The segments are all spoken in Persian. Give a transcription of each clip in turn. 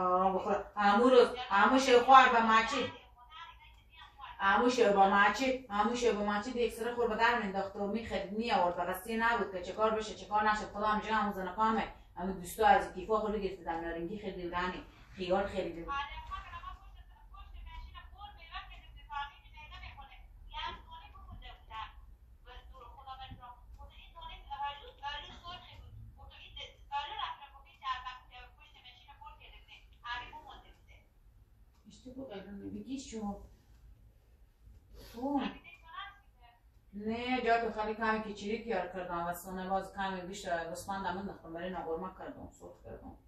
آه بخور. همو روز همو شو خوار به مچی همو شو با مچی همو شو با مچی دیگه سر خور به در مینداخت و می‌خرید می آورد. و نبود که چه کار بشه چه کار نشه. خدا میگه همو زنکامه همو دوستا از کیفا خود گرفتن نارنگی خریدن خیار خریدن bir giy şu. تو نه جا تو خیلی کمی کچیری تیار کردم و سونه باز کمی بیشتر گسپندم انداختم برای نگرمک کردم صوت کردم.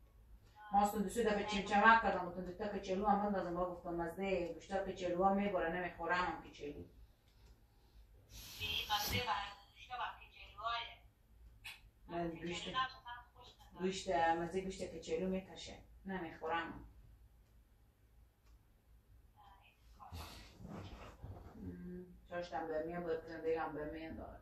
ماستون دوستی دفعه چمچمک کردم بودم دوتا کچلو هم بندازم با گفتم مزده بیشتر کچلو هم می‌بره نمی‌خورم هم بیشتر بیشتر مزه بیشتر کچلو می‌کشه نمی‌خورم. داشتم به میان باید زندگیم به میان دارد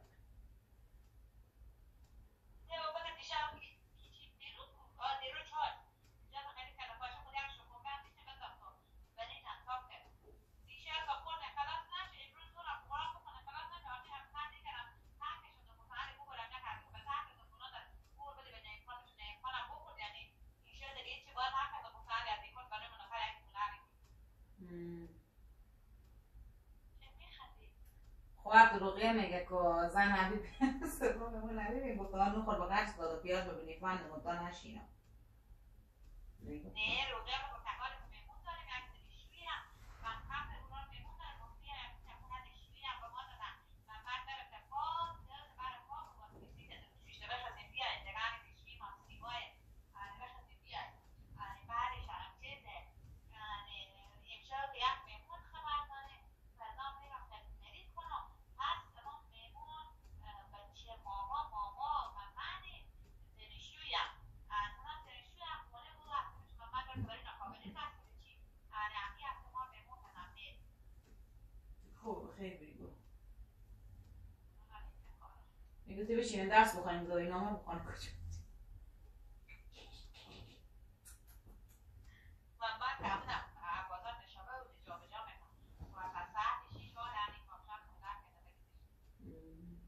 خواهر دروغیه میگه که زن حبیب سرگاه همون حبیب بطان نخور با قرص داد و پیاز ببینی فند مطان نشینم نه روغیه با تقال میمون داره که شوی هم من قبل اونا میمون داره گفتی هم تقال شوی هم با ما دادن من بعد داره تفاق داره برای ما با کسی که شویشته بشه از این بیای دقیقا شوی ما سیبای بشه از این بیای بعدش هم چیزه امشب یک میمون خبر داره فردا میرم تکنریت کنم پس اون میمون بچه ماما ماما و منی زنشوی هم اصلا زنشوی هم خونه بود وقتش من من دارم برای نقابلی قصد چی آره امی از ما میمون هنمه خوب خیلی بگو میگه تو بشینه درس بخونیم. دایی نامه بخونیم کجا من من کمونم بازار نشابه و جا به جا می‌کنم و از ساعت شیش بار یعنی کامشان کمونم که نمیدیش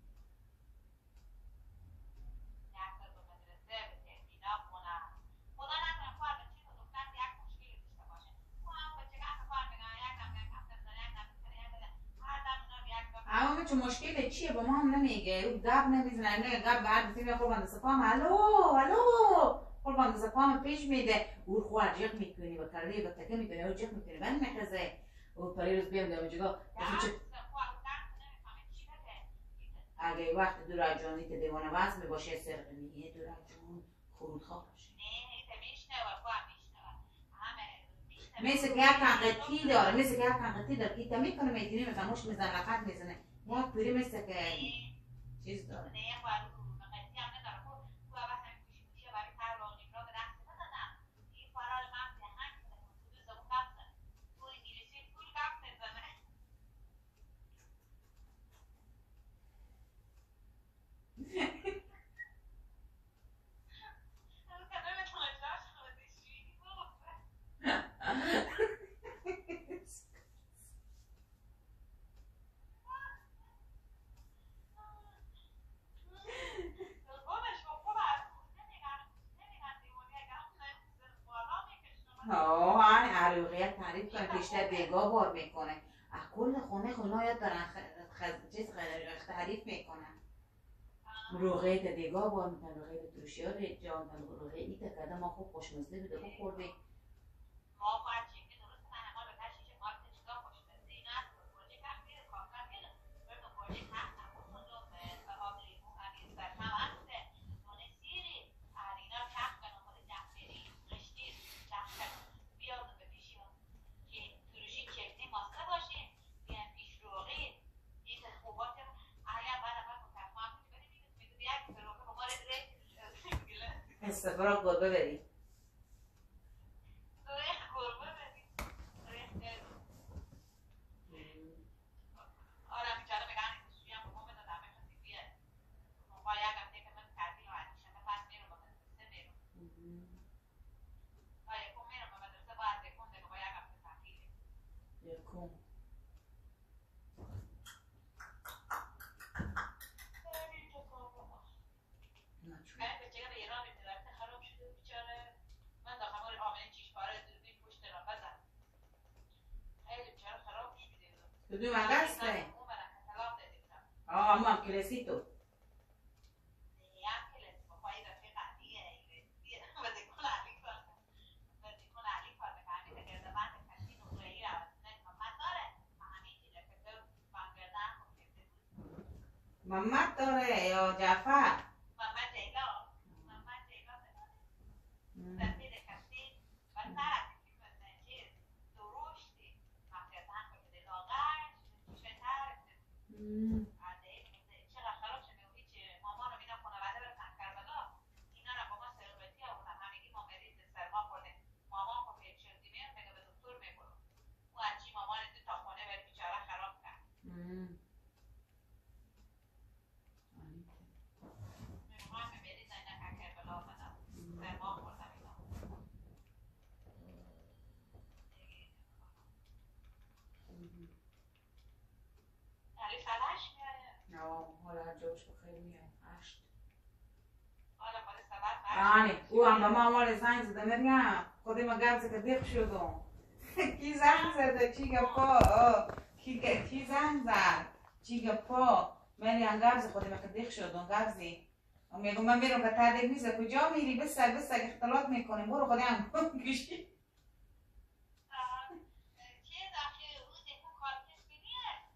یک تا دو مدرسه به تهمینا خونم خدا نکنه کار به چیز و دختر یک مشکلی داشته باشه تو هم بچه که اصلا کار بگن یک دم یک هفته بزن یک دم بزن یک دم هر دم اونا به یک چون مشکل چیه؟ با ما هم نمیگه. او گپ نمی‌زنه. نه گپ بعد تیم قربان سپام. الو الو. قربان سپام پیش میده. او خواه جیغ می‌کنی. و کردی و تکه می‌کنی او جیغ می‌کنی. من میخزه. او پری روز بیام دیام جگا اگه وقت دوراجانی که دیوانه وزن باشه سرقه میگه دوراجان خرودخواه باشه. مثل که یک داره. مثل که یک داره. که می‌کنه میدینی مثلا مش می‌زنه لقت می‌زنه. یک پیری مثل که چیز بیشتر بیگاه بار می‌کنه. از کل خونه خونه یاد دارن خ- خ- چیز تعریف می‌کنن. روغیت دیگاه بار می‌کنن روغیت تروشی ها جان روغیت ایتا کده. ما خوب خوشمزده بوده خوب خورده استفراغ گربه بریم. Did you understand? Oh, ma che l'esito. Mamma Torre, ho già fatto. جواب حالا جوش بخیر میاد هشت. يعني وعم بعمل ساينس ده مريا خدي ما جابت که شو ده کی زنزر ده کی با اه كي كي زنزر تيجا با مريا جابت خدي ما كده شو ده جابت میگم من برم که تا دیگه نیست. کجا میری؟ بسر بسر اختلاط می‌کنه برو خودم. گوشی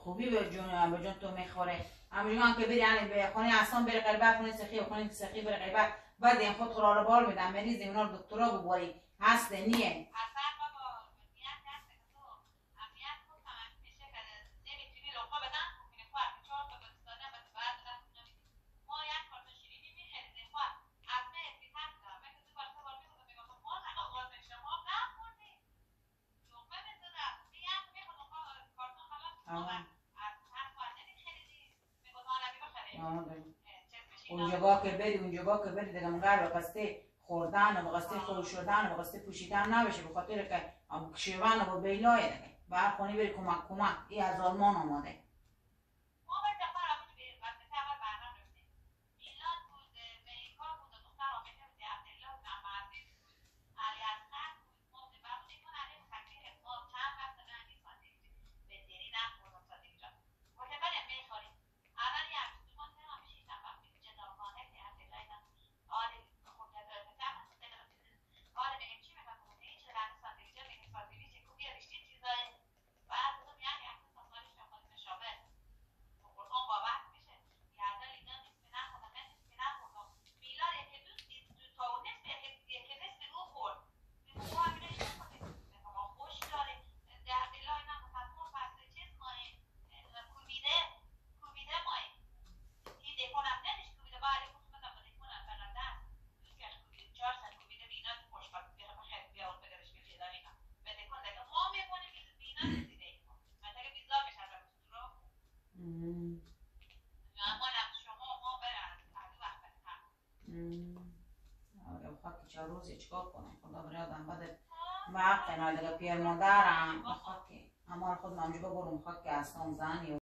خب، خوبی بر جون امبا جون تو می‌خوره. امبا جون که بری یعنی به خانه اصلا بری قلبه خونه سخی و خونه سخی بری قلبه. بعد این خود قرار بال بدن مریض رو دکترا بباری هست نیه. اونجا با که بری اونجا با که بری دیگه منگر بقسته خوردن و بقسته خور شدن و بقسته پوشیدن نباشه. بخاطر که شیوان و بیلای دیگه بر خونی بری کمک کمک. ای از آلمان آماده. وقت نداره پیرمادرم خاک اما خود نانجو ببرم خاک گستان زن یا